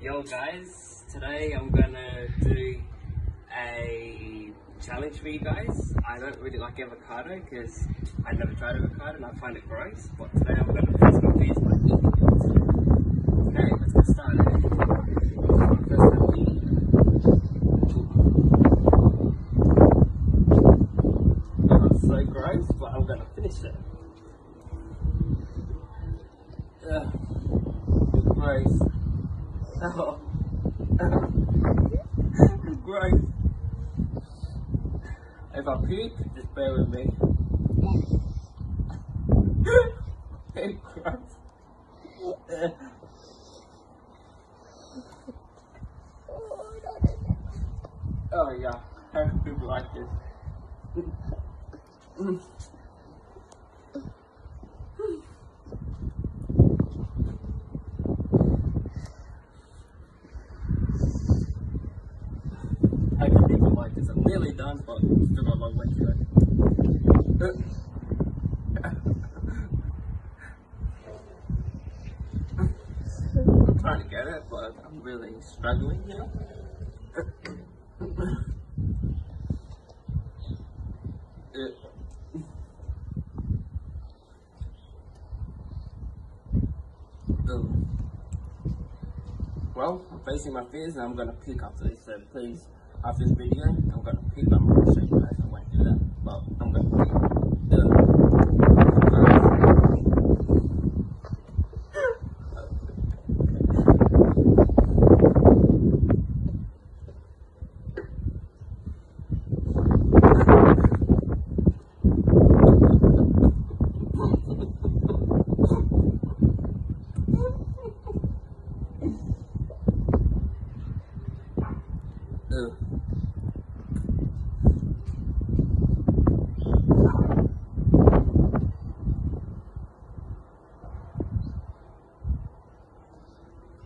Yo guys, today I'm gonna do a challenge for you guys. I don't really like avocado because I never tried avocado and I find it gross, but today I'm gonna test my fears by eating it. Okay, let's get started. So gross, but I'm gonna finish it. Ugh, gross. Oh. Gross. If I puke, just bear with me. it's gross. Oh yeah, I hope people like this. I hope people like this. I'm nearly done, but still got a long way to go. I'm trying to get it, but I'm really struggling here. Well, I'm facing my fears and I'm gonna pick after this. So please, after this video, I'm gonna pick. I'm gonna show you guys I won't do that, but I'm gonna pick. Ugh.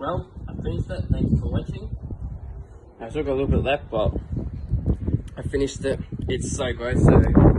Well, I finished it. Thanks for watching. I got a little bit left, but I finished it. It's so good, so